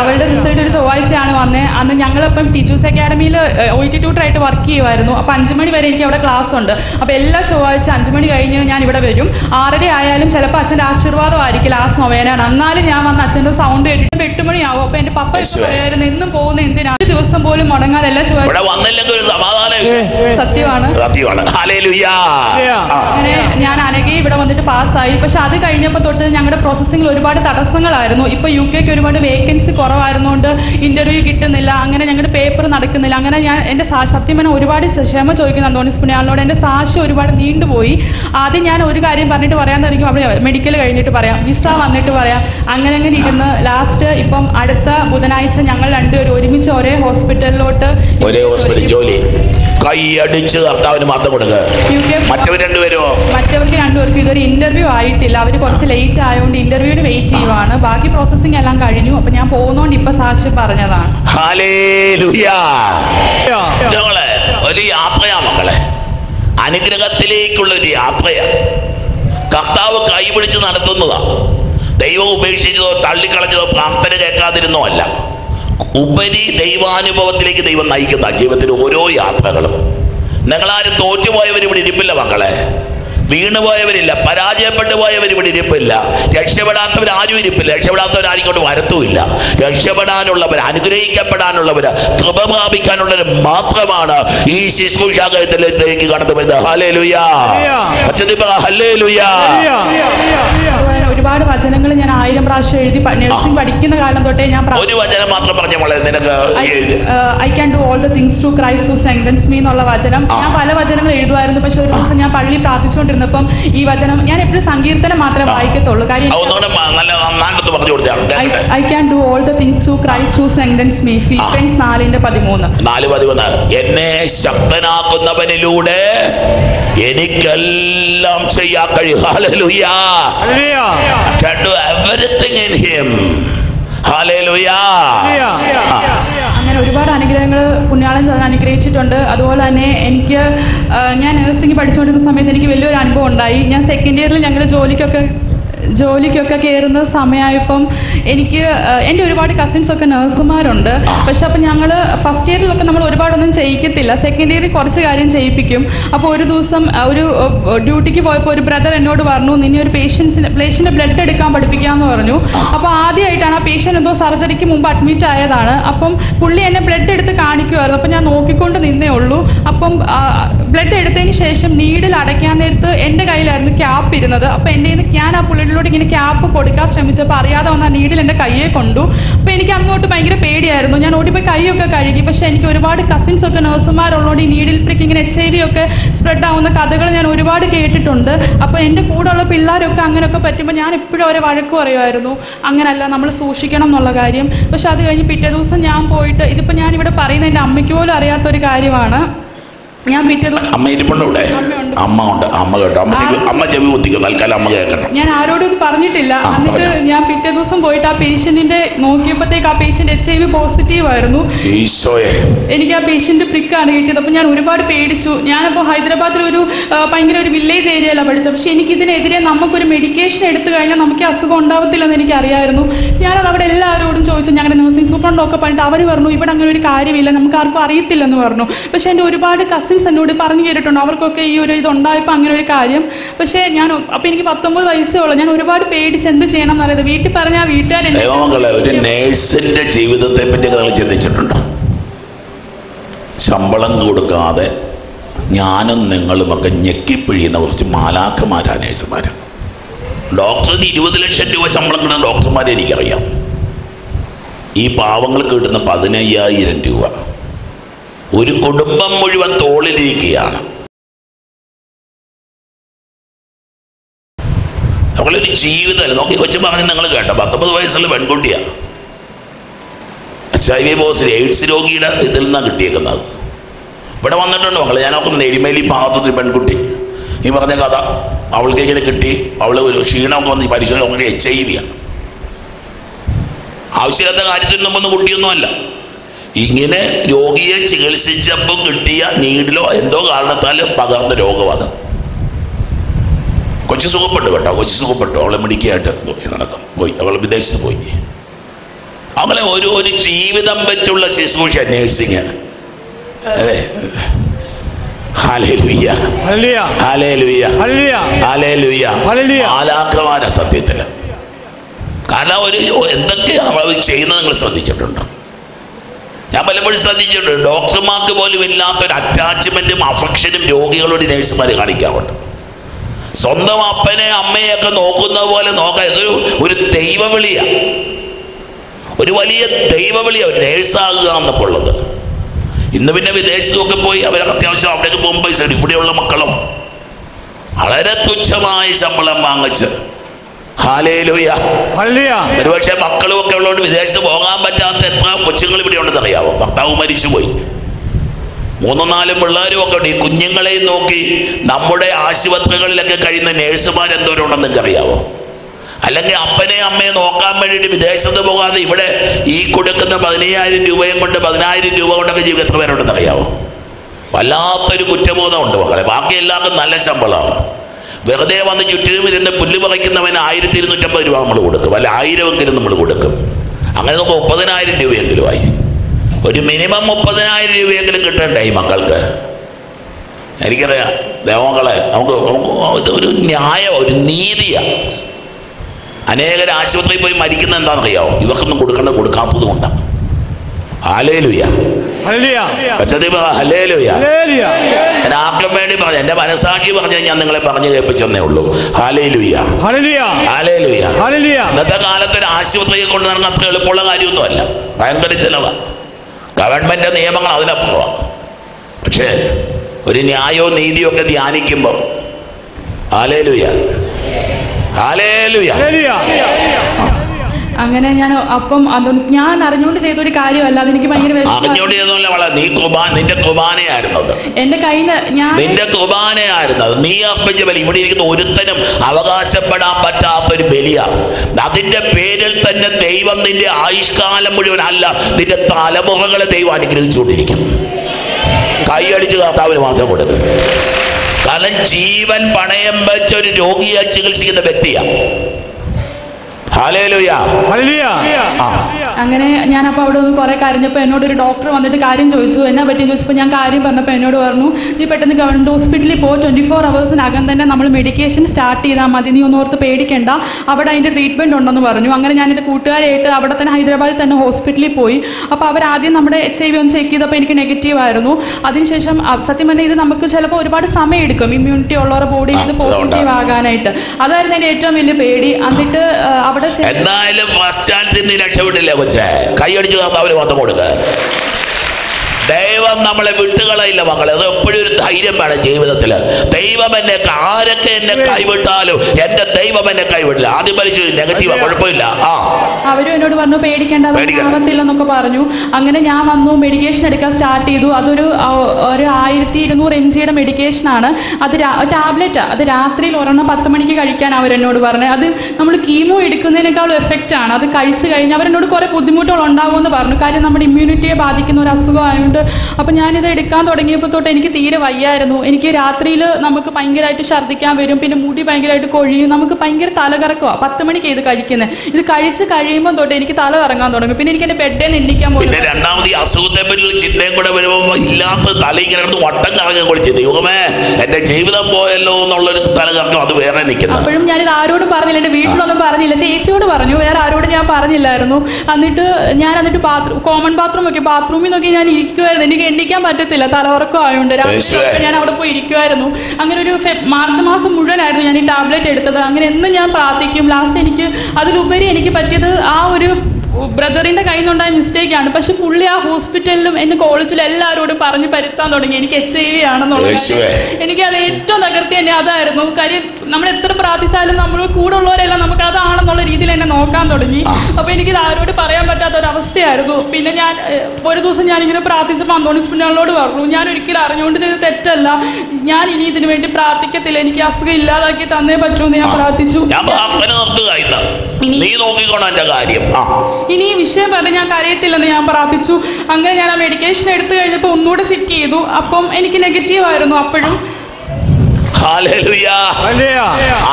S1: അവളുടെ റിസൾട്ട് ഒരു ചൊവ്വാഴ്ചയാണ് വന്നത് അന്ന് ഞങ്ങളിപ്പം ടീച്ചേഴ്സ് അക്കാഡമിയിൽ ഒ ടി ട്യൂട്ടറായിട്ട് വർക്ക് ചെയ്യുമായിരുന്നു അപ്പോൾ അഞ്ച് മണി വരെ എനിക്ക് അവിടെ ക്ലാസ് ഉണ്ട്. അപ്പോൾ എല്ലാ ചൊവ്വാഴ്ച അഞ്ച് മണി കഴിഞ്ഞ് ഞാൻ ഇവിടെ വരും. ആറര ആയാലും ചിലപ്പോൾ അച്ഛന്റെ ആശീർവാദമായിരിക്കും ലാസ്റ്റ് നൊവേനാണ് എന്നാലും ഞാൻ വന്ന് അച്ഛന്റെ സൗണ്ട് കേട്ടിട്ട് എട്ട് മണിയാവും. അപ്പോൾ എന്റെ പപ്പ. പറയായിരുന്നു എന്നും പോകുന്ന എന്തിനാണ് ഒരു ദിവസം പോലും മുടങ്ങാതെ എല്ലാ ചൊവ്വാഴ്ച സത്യമാണ്. അങ്ങനെ ഞാൻ അനകെ ഇവിടെ വന്നിട്ട് പാസ്സായി പക്ഷെ അത് കഴിഞ്ഞപ്പോൾ തൊട്ട് ഞങ്ങളുടെ പ്രോസസ്സിങ്ങിൽ ഒരുപാട് തടസ്സങ്ങളായിരുന്നു. ഇപ്പോൾ യു കെക്ക് ഒരുപാട് വേക്കൻസി കുറവായിരുന്നുകൊണ്ട് ഇന്റർവ്യൂ കിട്ടുന്നില്ല അങ്ങനെ ഞങ്ങളുടെ പേപ്പർ നടക്കുന്നില്ല അങ്ങനെ ഞാൻ എന്റെ സത്യം പറഞ്ഞാൽ ഒരുപാട് ക്ഷമ ചോദിക്കുന്നു അന്തോണിസ് പുണ്യാളിനോട്. എന്റെ സാക്ഷി ഒരുപാട് നീണ്ടുപോയി ആദ്യം ഞാൻ ഒരു കാര്യം പറഞ്ഞിട്ട് പറയാൻ തുടങ്ങി അവിടെ മെഡിക്കൽ കഴിഞ്ഞിട്ട് പറയാം വിസ വന്നിട്ട് പറയാം. അങ്ങനെ അങ്ങനെ ഇരുന്ന് ലാസ്റ്റ് ഇപ്പം അടുത്ത ബുധനാഴ്ച ഞങ്ങൾ രണ്ടുപേരും ഒരുമിച്ച് ഒരേ ഹോസ്പിറ്റലിലോട്ട്
S2: ഒരേ ഹോസ്പിറ്റൽ ജോലി. കൈയടിച്ച് കർത്താവിന് മാത്രം കൊടുക്കുക മറ്റവർ രണ്ടുപേരോ?
S1: മറ്റവർക്ക് രണ്ടുപേർക്കും ഇതൊരു ഇന്റർവ്യൂ ആയിട്ടില്ല. അവർ കുറച്ച് ലേറ്റ് ആയതുകൊണ്ട് ഇന്റർവ്യൂവിന് വെയിറ്റ് ചെയ്യുവാണ്. ബാക്കി പ്രോസസ്സിംഗ് എല്ലാം കഴിഞ്ഞു. അപ്പൊ ഞാൻ പോകുന്നോണ്ട് ഇപ്പൊ സാക്ഷി പറഞ്ഞതാണ്.
S2: ഒരു യാത്രയാ മക്കളെ. അനുഗ്രഹത്തിലേക്കുള്ള ഒരു യാത്രയാ. കർത്താവ് കൈപിടിച്ച് നടത്തുന്നതാ. ദൈവം ഉപേക്ഷിച്ചതോ തള്ളിക്കളഞ്ഞതോ പ്രാർത്ഥന കേൾക്കാതിരുന്നോ അല്ല. ഉപരി ദൈവാനുഭവത്തിലേക്ക് ദൈവം നയിക്കുന്ന ജീവിതത്തിലെ ഓരോ യാത്രകളും. നിങ്ങളാരും തോറ്റുപോയവർ ഇവിടെ ഇരിപ്പില്ല മക്കളെ. വീണുപോയവരില്ല പരാജയപ്പെട്ടു പോയവർ ഇവിടെ ഇരിപ്പില്ല. രക്ഷപ്പെടാത്തവർ ആരും ഇരിപ്പില്ല. രക്ഷപ്പെടാത്തവർ ആരും കൊണ്ട് വരത്തുമില്ല. രക്ഷപ്പെടാനുള്ളവർ അനുഗ്രഹിക്കപ്പെടാനുള്ളവർ കൃപ പ്രാപിക്കാനുള്ളവർ മാത്രമാണ് ഈ ശുശ്രൂഷാകത്തിലേക്ക് കടന്നു വരുന്നത്. ഹലേ ലുയാ ഹലേ ലുയാ
S1: ഒരുപാട് വചനങ്ങൾ ഞാൻ ആയിരം പ്രാവശ്യം എഴുതി നഴ്സിംഗ് പഠിക്കുന്ന കാലം തൊട്ടേ ഞാൻ
S2: ഒരു വചനം മാത്രം പറഞ്ഞു നിനക്ക്
S1: I can do all the things to Christ who strengthens me എന്നുള്ള വചനം. ഞാൻ പല വചനങ്ങൾ എഴുതുമായിരുന്നു പക്ഷെ ഒരു ദിവസം ഞാൻ പള്ളി പ്രാർത്ഥിച്ചുകൊണ്ടിരുന്നപ്പം ഈ വചനം ഞാൻ എപ്പോഴും സങ്കീർത്തനം മാത്രമേ വായിക്കത്തുള്ളൂ. കാര്യം I can do all the things to Christ who strengthens me Philippians നാലിന്റെ പതിമൂന്ന്.
S2: നാല് പതിമൂന്ന്. എന്നെ ശക്തനാക്കുന്നവനിലൂടെ എനിക്കെല്ലാം ചെയ്യാൻ കഴിയും. Can do everything in him. Hallelujah.
S1: അങ്ങനെ ഒരുപാട് അനുഗ്രഹങ്ങൾ പുണ്യാളൻ അനുഗ്രഹിച്ചിട്ടുണ്ട്. അതുപോലെ തന്നെ എനിക്ക് ഞാൻ നഴ്സിംഗ് പഠിച്ചുകൊണ്ടിരുന്ന സമയത്ത് എനിക്ക് വലിയൊരു അനുഭവം ഉണ്ടായി. ഞാൻ സെക്കൻഡ് ഇയറിൽ ഞങ്ങൾ ജോലിക്കൊക്കെ ജോലിക്കൊക്കെ കയറുന്ന സമയമായപ്പം എനിക്ക് എന്റെ ഒരുപാട് കസിൻസൊക്കെ നേഴ്സുമാരുണ്ട്. പക്ഷെ അപ്പം ഞങ്ങൾ ഫസ്റ്റ് ഇയറിലൊക്കെ നമ്മൾ ഒരുപാടൊന്നും ചെയ്യിക്കത്തില്ല. സെക്കൻഡ് ഇയറിൽ കുറച്ച് കാര്യം ചെയ്യിപ്പിക്കും. അപ്പോൾ ഒരു ദിവസം ഒരു ഡ്യൂട്ടിക്ക് പോയപ്പോൾ ഒരു ബ്രദർ എന്നോട് പറഞ്ഞു നിന്നെ ഒരു പേഷ്യൻസിന് പേഷ്യന്റെ ബ്ലഡ് എടുക്കാൻ പഠിപ്പിക്കാമെന്ന് പറഞ്ഞു. അപ്പോൾ ആദ്യമായിട്ടാണ് ആ പേഷ്യന്റ് എന്തോ സർജറിക്ക് മുമ്പ് അഡ്മിറ്റ് ആയതാണ് അപ്പം പുള്ളി എന്നെ ബ്ലഡ് എടുത്ത് കാണിക്കുമായിരുന്നു അപ്പം ഞാൻ നോക്കിക്കൊണ്ട് നിന്നേ ഉള്ളൂ. അപ്പം ബ്ലഡ് എടുത്തതിന് ശേഷം നീഡിൽ അടയ്ക്കാൻ നേരത്ത് എന്റെ കയ്യിലായിരുന്നു ക്യാപ്പ് ഇരുന്നത്. അപ്പോൾ എന്റെ നിന്ന് ഞാൻ ആ പുള്ളിയിലൂടെ ഇങ്ങനെ ക്യാപ്പ് കൊടുക്കാൻ ശ്രമിച്ചപ്പോൾ അറിയാതെ വന്ന നീഡിൽ എന്റെ കയ്യെ കൊണ്ടു. അപ്പോൾ എനിക്ക് അങ്ങോട്ട് ഭയങ്കര പേടിയായിരുന്നു. ഞാൻ ഓടിപ്പോയി കൈയൊക്കെ കഴുകി. പക്ഷേ എനിക്ക് ഒരുപാട് കസിൻസ് ഒക്കെ നഴ്സുമാരുള്ളതുകൊണ്ട് ഈ നീഡിൽ പ്രിക്ക് ഇങ്ങനെ എച്ച് ഐ വി ഒക്കെ സ്പ്രെഡ് ആവുന്ന കഥകൾ ഞാൻ ഒരുപാട് കേട്ടിട്ടുണ്ട്. അപ്പോൾ എന്റെ കൂടെയുള്ള പിള്ളേരൊക്കെ അങ്ങനെയൊക്കെ പറ്റുമ്പോൾ ഞാൻ എപ്പോഴും അവരെ വഴക്ക് പറയുമായിരുന്നു. അങ്ങനല്ല നമ്മൾ സൂക്ഷിക്കണം എന്നുള്ള കാര്യം. പക്ഷെ അത് കഴിഞ്ഞ് പിറ്റേ ദിവസം ഞാൻ പോയിട്ട് ഇതിപ്പോൾ ഞാൻ ഇവിടെ പറയുന്നത് എന്റെ അമ്മയ്ക്ക് പോലും അറിയാത്തൊരു കാര്യമാണ്. ഞാൻ പിറ്റേ ദിവസം
S2: അമ്മ ഇരിപ്പുണ്ട് ഇവിടെ
S1: അമ്മയുണ്ട്.
S2: അമ്മ ഉണ്ട്. അമ്മ കേട്ടോ. അമ്മ ചെവി അമ്മ ചെവി കുത്തിക്കും. തൽക്കാലം അമ്മ കേൾക്കട്ടെ
S1: ഞാൻ ആരോടും പറഞ്ഞിട്ടില്ല. എന്നിട്ട് ഞാൻ പിറ്റേ ദിവസം പോയിട്ട് ആ പേഷ്യന്റിന്റെ നോക്കിയപ്പോഴത്തേക്ക് ആ patient H I V positive ആയിരുന്നു.
S2: ഈശോയെ.
S1: എനിക്ക് ആ പേഷ്യന്റ് പ്രിക്കാണ് കിട്ടിയത്. അപ്പോൾ ഞാൻ ഒരുപാട് പേടിച്ചു. ഞാനപ്പോൾ ഹൈദരാബാദിൽ ഒരു ഭയങ്കര ഒരു വില്ലേജ് ഏരിയയിലാണ് പഠിച്ചത്. പക്ഷേ എനിക്ക് ഇതിനെതിരെ നമുക്കൊരു മെഡിക്കേഷൻ എടുത്തു കഴിഞ്ഞാൽ നമുക്ക് അസുഖം ഉണ്ടാവത്തില്ലെന്ന് എനിക്ക് അറിയായിരുന്നു ഞാനത് അവിടെ എല്ലാവരോടും ചോദിച്ചു. ഞങ്ങളുടെ നഴ്സിംഗ് സൂപ്രണ്ടൊക്കെ പറഞ്ഞിട്ട് അവർ പറഞ്ഞു ഇവിടെ അങ്ങനെ ഒരു കാര്യമില്ല. നമുക്ക് ആർക്കും അറിയത്തില്ലെന്ന് പറഞ്ഞു. പക്ഷേ എന്റെ ഒരുപാട് കസിൻസ് എന്നോട് പറഞ്ഞു കേട്ടിട്ടുണ്ട്. അവർക്കൊക്കെ ഈ ഒരു ഇതുണ്ടായപ്പോൾ അങ്ങനെ ഒരു കാര്യം. പക്ഷേ ഞാൻ അപ്പം എനിക്ക് പത്തൊമ്പത് വയസ്സേ ഉള്ളൂ. ഞാൻ ഒരുപാട് പേടിച്ച് എന്ത് ചെയ്യണം എന്നറിയത് വീട്ടിൽ പറഞ്ഞാൽ
S2: വീട്ടുകാരെ ഒരു നേഴ്സിന്റെ ജീവിതത്തെ പറ്റി നിങ്ങൾ ചിന്തിച്ചിട്ടുണ്ടോ? ശമ്പളം കൊടുക്കാതെ ഞാനും നിങ്ങളുമൊക്കെ ഞെക്കിപ്പിഴിയുന്ന കുറച്ച് മാലാഖമാരാ നേഴ്സുമാർ ഡോക്ടറിന് ഇരുപത് ലക്ഷം രൂപ ശമ്പളം കിട്ടുന്ന ഡോക്ടർമാരെ എനിക്കറിയാം. ഈ പാവങ്ങൾക്ക് കിട്ടുന്ന പതിനയ്യായിരം രൂപ. ഒരു കുടുംബം മുഴുവൻ തോളിലിരിക്കുകയാണ്. നമ്മളൊരു ജീവിതമല്ല? നോക്കി കൊച്ചു പറഞ്ഞ് നിങ്ങൾ കേട്ടോ. പത്തൊമ്പത് വയസ്സുള്ള പെൺകുട്ടിയാണ് H I V positive AIDS രോഗിയുടെ ഇതിൽ നിന്നാണ് കിട്ടിയേക്കുന്നത്. ഇവിടെ വന്നിട്ടുണ്ട് മക്കളെ. നോക്കുന്നു നെരിമേലി ഭാഗത്തൊരു പെൺകുട്ടി. ഈ പറഞ്ഞ കഥ അവൾക്ക് ഇങ്ങനെ കിട്ടി? അവൾ ഒരു ക്ഷീണമൊക്കെ വന്ന് പരിശോധന നോക്കി എച്ച് ഐ വിയാണ് ആവശ്യമില്ലാത്ത കാര്യത്തിൽ നമ്മൊന്നും കുട്ടിയൊന്നുമല്ല. ഇങ്ങനെ രോഗിയെ ചികിത്സിച്ചപ്പോൾ കിട്ടിയ നീഡിലോ എന്തോ കാരണത്താൽ പകർന്ന രോഗമാണ് കൊച്ചു സുഖപ്പെട്ടു കേട്ടോ കൊച്ചു സുഖപ്പെട്ടു. അവളെ മിടിക്കായിട്ട് പോയി നടക്കും. പോയി. അവൾ വിദേശത്ത് പോയി. അവളെ ഒരു ഒരു ജീവിതം വെച്ചുള്ള ശുശ്രൂഷ നേഴ്സിങ്. അതെ സത്യത്തിൽ. കാരണം ഒരു എന്തൊക്കെയാണ് അവർ ചെയ്യുന്നത് നിങ്ങൾ ശ്രദ്ധിച്ചിട്ടുണ്ടോ? ഞാൻ പലപ്പോഴും ശ്രദ്ധിച്ചിട്ടുണ്ട്. ഡോക്ടർമാർക്ക് പോലും ഇല്ലാത്തൊരു അറ്റാച്ച്മെന്റും അഫക്ഷനും രോഗികളോട് നേഴ്സുമാർ കാണിക്കാറുണ്ട്. സ്വന്തം അപ്പനെ അമ്മയെയൊക്കെ നോക്കുന്ന പോലെ നോക്കാൻ ഇതൊരു ഒരു ദൈവവിളിയാ. ഒരു വലിയ ദൈവവിളിയാ ഒരു നേഴ്സാകുക എന്നൊക്കെ ഉള്ളത്. ഇന്ന് പിന്നെ വിദേശത്തൊക്കെ പോയി അവർ അത്യാവശ്യം അവിടേക്ക് പോകുമ്പോൾ പൈസ ഇവിടെയുള്ള മക്കളും വളരെ തുച്ഛമായ ശമ്പളം വാങ്ങിച്ച്. ഒരുപക്ഷെ മക്കളും ഒക്കെ ഉള്ളതുകൊണ്ട് വിദേശത്ത് പോകാൻ പറ്റാത്ത എത്ര കൊച്ചുങ്ങൾ ഇവിടെ ഉണ്ടെന്ന് അറിയാവോ? ഭർത്താവ് മരിച്ചുപോയി. മൂന്നും നാലും പിള്ളേരും ഒക്കെ ഉണ്ട്. ഈ കുഞ്ഞുങ്ങളെയും നോക്കി നമ്മുടെ ആശുപത്രികളിലൊക്കെ കഴിയുന്ന നേഴ്സുമാർ എന്തോരം ഉണ്ടെന്ന് അറിയാവോ അല്ലെങ്കിൽ അപ്പനെ അമ്മയെ നോക്കാൻ വേണ്ടിയിട്ട് വിദേശത്ത് പോകാതെ ഇവിടെ ഈ കൊടുക്കുന്ന പതിനയ്യായിരം രൂപയും കൊണ്ട് പതിനായിരം രൂപ കൊണ്ടൊക്കെ ജീവിതം എത്ര പേരുണ്ടെന്ന് അറിയാവോ? വല്ലാത്തൊരു കുറ്റബോധമുണ്ട് മക്കളെ. ബാക്കി എല്ലാവർക്കും നല്ല ശമ്പളമാണ്. വെറുതെ വന്ന് ചുറ്റിലും ഇരുന്ന് പുല്ല് പറിക്കുന്നവന് ആയിരത്തി ഇരുന്നൂറ്റമ്പത് രൂപ നമ്മൾ കൊടുക്കും. അല്ല ആയിരമെങ്കിലും നമ്മൾ കൊടുക്കും. അങ്ങനെ നമുക്ക് മുപ്പതിനായിരം രൂപയെങ്കിലും ആയി. ഒരു മിനിമം മുപ്പതിനായിരം രൂപയെങ്കിലും കിട്ടണ്ടേ ഈ മക്കൾക്ക്? എനിക്കറിയാം. ദേവങ്ങളെ നമുക്ക് നമുക്ക് ഒരു ന്യായം ഒരു നീതിയാണ് അനേകർ ആശുപത്രിയിൽ പോയി മരിക്കുന്ന എന്താണെന്നറിയാവോ ഇവർക്കൊന്നും കൊടുക്കേണ്ട കൊടുക്കാത്തത് കൊണ്ടാണ് ഞാൻ ആർക്കും വേണ്ടി പറഞ്ഞു എന്റെ മനസാക്ഷി പറഞ്ഞു ഞാൻ നിങ്ങളെ പറഞ്ഞു കേൾപ്പിച്ചെന്നേ ഉള്ളൂ. ഇന്നത്തെ കാലത്ത് ഒരു ആശുപത്രിയെ കൊണ്ട് നടന്ന അത്ര എളുപ്പമുള്ള കാര്യമൊന്നുമല്ല. ഭയങ്കര ചിലവാണ് ഗവൺമെന്റ് നിയമങ്ങൾ അതിനപ്പുറമാണ് പക്ഷേ ഒരു ന്യായോ നീതിയും ഒക്കെ ധ്യാനിക്കുമ്പോൾ
S4: ഹല്ലേലൂയ.
S1: അങ്ങനെ ഞാൻ അപ്പം ഞാൻ അറിഞ്ഞുകൊണ്ട് ചെയ്ത ഒരു കാര്യമല്ല അതെനിക്ക് ഭയങ്കര
S2: അറിഞ്ഞോണ്ട് വള നീ നിന്റെ കുർബാനയായിരുന്നത്.
S1: എന്റെ കയ്യിൽ ഞാൻ
S2: നിന്റെ കുർബാനയായിരുന്നത്. നീ അർപ്പിച്ച ബലി. ഇവിടെ ഇരിക്കുന്ന ഒരുത്തനും അവകാശപ്പെടാൻ പറ്റാത്തൊരു ബലിയാണ്. അതിന്റെ പേരിൽ തന്നെ ദൈവം നിന്റെ ആയുഷ്കാലം മുഴുവൻ അല്ല നിന്റെ തലമുറകളെ ദൈവം അനുഗ്രഹിച്ചുകൊണ്ടിരിക്കും കൈയടിച്ച് കർത്താവിന് മാത്രം കൊടുക്കുക കാരണം ജീവൻ പണയം വെച്ച ഒരു രോഗിയെ ചികിത്സിക്കുന്ന വ്യക്തിയാണ്.
S1: അങ്ങനെ ഞാൻ അപ്പോൾ അവിടെ ഒന്ന് കുറേ കരഞ്ഞപ്പോൾ എന്നോട് ഒരു ഡോക്ടർ വന്നിട്ട് കാര്യം ചോദിച്ചു. എന്നാ പറ്റി? ചോദിച്ചപ്പോൾ ഞാൻ കാര്യം പറഞ്ഞപ്പോൾ എന്നോട് പറഞ്ഞു നീ പെട്ടെന്ന് ഗവൺമെന്റ് ഹോസ്പിറ്റലിൽ പോ. ട്വന്റി ഫോർ അവേഴ്സിനകം തന്നെ നമ്മൾ മെഡിക്കേഷൻ സ്റ്റാർട്ട് ചെയ്താൽ മതി. നീ ഒന്നോർത്ത് പേടിക്കേണ്ട. അവിടെ അതിന്റെ ട്രീറ്റ്മെന്റ് ഉണ്ടെന്ന് പറഞ്ഞു. അങ്ങനെ ഞാൻ എന്റെ കൂട്ടുകാരായിട്ട് അവിടെ തന്നെ ഹൈദരാബാദിൽ തന്നെ ഹോസ്പിറ്റലിൽ പോയി. അപ്പോൾ അവരാദ്യം നമ്മുടെ എച്ച് ഐ വി ഒന്ന് ചെക്ക് ചെയ്തപ്പോൾ എനിക്ക് നെഗറ്റീവ് ആയിരുന്നു. അതിനുശേഷം സത്യം പറഞ്ഞാൽ ഇത് നമുക്ക് ചിലപ്പോൾ ഒരുപാട് സമയം എടുക്കും. ഇമ്മ്യൂണിറ്റി ഉള്ളവരുടെ ബോഡിയിൽ ഇത് പോസിറ്റീവ് ആകാനായിട്ട്. അതായിരുന്നു എന്റെ ഏറ്റവും വലിയ പേടി. എന്നിട്ട് അവിടെ
S2: എന്തായാലും ഫസ്റ്റ് ചാൻസിൽ നീ രക്ഷപ്പെട്ടില്ലേ കൊച്ചേ? കൈയടിച്ച് അവർ മൊത്തം കൊടുക്ക. ദൈവം നമ്മളെ വിട്ടുകളയില്ല മക്കളെ. അത് എപ്പോഴും ഒരു ധൈര്യം വേണം ജീവിതത്തിൽ ദൈവം എന്നെ ആരൊക്കെ എന്നെ കൈവിട്ടാലും എന്റെ ദൈവം എന്നെ കൈവിടില്ല. ആദ്യം വലിച്ചു നെഗറ്റീവാ കുഴപ്പമില്ല. ആ.
S1: അവരും എന്നോട് പറഞ്ഞു പേടിക്കണ്ട. ആവത്തില്ലെന്നൊക്കെ പറഞ്ഞു. അങ്ങനെ ഞാൻ വന്നു മെഡിക്കേഷൻ എടുക്കാൻ സ്റ്റാർട്ട് ചെയ്തു. അതൊരു ഒരു ആയിരത്തി ഇരുന്നൂറ് എം ജിയുടെ മെഡിക്കേഷൻ ആണ്. അത് ടാബ്ലറ്റ് അത് രാത്രിയിൽ ഒരെണ്ണം പത്ത് മണിക്ക് കഴിക്കാൻ അവരെന്നോട് പറഞ്ഞു. അത് നമ്മൾ കീമോ എടുക്കുന്നതിനേക്കാളും എഫക്റ്റ് ആണ്. അത് കഴിച്ചു കഴിഞ്ഞാൽ അവരെന്നോട് കുറേ ബുദ്ധിമുട്ടുകൾ ഉണ്ടാകുമെന്ന് പറഞ്ഞു. കാര്യം നമ്മുടെ ഇമ്മ്യൂണിറ്റിയെ ബാധിക്കുന്ന ഒരു അസുഖമായതുകൊണ്ട് അപ്പം ഞാനിത് എടുക്കാൻ തുടങ്ങിയപ്പോൾ തൊട്ട് എനിക്ക് തീരെ വയ്യായിരുന്നു. എനിക്ക് രാത്രിയിൽ നമുക്ക് ഭയങ്കരമായിട്ട് ഛർദ്ദിക്കാൻ വരും പിന്നെ മുടി ഭയങ്കരമായിട്ട് കൊഴിയും നമുക്ക് ഭയങ്കര തലകറക്കമാണ് പത്ത് മണിക്ക് ഇത് കഴിക്കുന്നത് ഇത് കഴിച്ച് കഴിയുമ്പോൾ തൊട്ട് എനിക്ക് തല കറങ്ങാൻ തുടങ്ങും. പിന്നെ എനിക്ക് എന്റെ ബെഡിൽ നിന്ന് എണ്ണിക്കാൻ പോലും
S2: പിന്നെ രണ്ടാമത് ഈ അസുഖത്തെ പറ്റിയുള്ള ചിന്തയും കൂടെ വരുമ്പോ ഇല്ലാത്ത തല ഇങ്ങനെ കിടന്ന് വട്ടം കറങ്ങാൻ കുളിച്ച് ദൈവമേ എന്റെ ജീവിതം പോയല്ലോ എന്നുള്ളൊരു തല കറക്കം അത് വേറെ
S1: അപ്പോഴും ഞാനിത് ആരോടും പറഞ്ഞില്ല. എന്റെ വീട്ടിലൊന്നും പറഞ്ഞില്ല. ചേച്ചിയോട് പറഞ്ഞു. വേറെ ആരോടും ഞാൻ പറഞ്ഞില്ലായിരുന്നു. എന്നിട്ട് ഞാൻ എന്നിട്ട് ബാത്റൂം കോമൺ ബാത്റൂം ഒക്കെ ബാത്റൂമിൽ നോക്കി ഞാൻ ഇരിക്കുമായിരുന്നു എനിക്ക് എണ്ണിക്കാൻ പറ്റത്തില്ല. തലവറക്കും ആയതുകൊണ്ട് രാത്രി ഞാൻ അവിടെ പോയി ഇരിക്കുമായിരുന്നു അങ്ങനെ ഒരു മാർച്ച് മാസം മുഴുവനായിരുന്നു ഞാൻ ഈ ടാബ്ലറ്റ് എടുത്തത്. അങ്ങനെ എന്നും ഞാൻ പ്രാർത്ഥിക്കും. ലാസ്റ്റ് എനിക്ക് അതിലുപരി എനിക്ക് പറ്റിയത് ആ ഒരു ബ്രദറിന്റെ കയ്യിൽ നിന്നുണ്ടായ മിസ്റ്റേക്കാണ് പക്ഷെ പുള്ളി ആ ഹോസ്പിറ്റലിലും എന്നെ കോളേജിലും എല്ലാവരോടും പറഞ്ഞ് പരുത്താൻ തുടങ്ങി. എനിക്ക് എച്ച് ഐ വി ആണെന്നുള്ളത്. എനിക്ക് അത് ഏറ്റവും തകർത്തി തന്നെ അതായിരുന്നു. കാര്യം നമ്മൾ എത്ര പ്രാർത്ഥിച്ചാലും നമ്മൾ കൂടെ ഉള്ളവരെല്ലാം നമുക്ക് അതാണെന്നുള്ള രീതിയിൽ എന്നെ നോക്കാൻ തുടങ്ങി. അപ്പോൾ എനിക്കിത് ആരോട് പറയാൻ പറ്റാത്ത ഒരു അവസ്ഥയായിരുന്നു പിന്നെ ഞാൻ ഒരു ദിവസം ഞാൻ ഇങ്ങനെ പ്രാർത്ഥിച്ചപ്പോൾ അന്തോണിസ് പിന്നാളോട് പറഞ്ഞു ഞാൻ ഒരിക്കലും അറിഞ്ഞുകൊണ്ട് ചെയ്ത തെറ്റല്ല. ഞാൻ ഇനി ഇതിനു വേണ്ടി പ്രാർത്ഥിക്കത്തില്ല. എനിക്ക് അസുഖം ഇല്ലാതാക്കി തന്നേ പറ്റൂ എന്ന് ഞാൻ പ്രാർത്ഥിച്ചു.
S2: നീ നോക്കിക്കോണം എന്റെ കാര്യം. ആ.
S1: ഇനി ഈ വിഷയം പറഞ്ഞ് ഞാൻ കരയത്തില്ലെന്ന് ഞാൻ പ്രാർത്ഥിച്ചു. അങ്ങനെ ഞാൻ ആ മെഡിക്കേഷൻ എടുത്തു കഴിഞ്ഞപ്പോൾ ഒന്നുകൂടെ ചെക്ക് ചെയ്തു. അപ്പം എനിക്ക് നെഗറ്റീവ് ആയിരുന്നു അപ്പോഴും.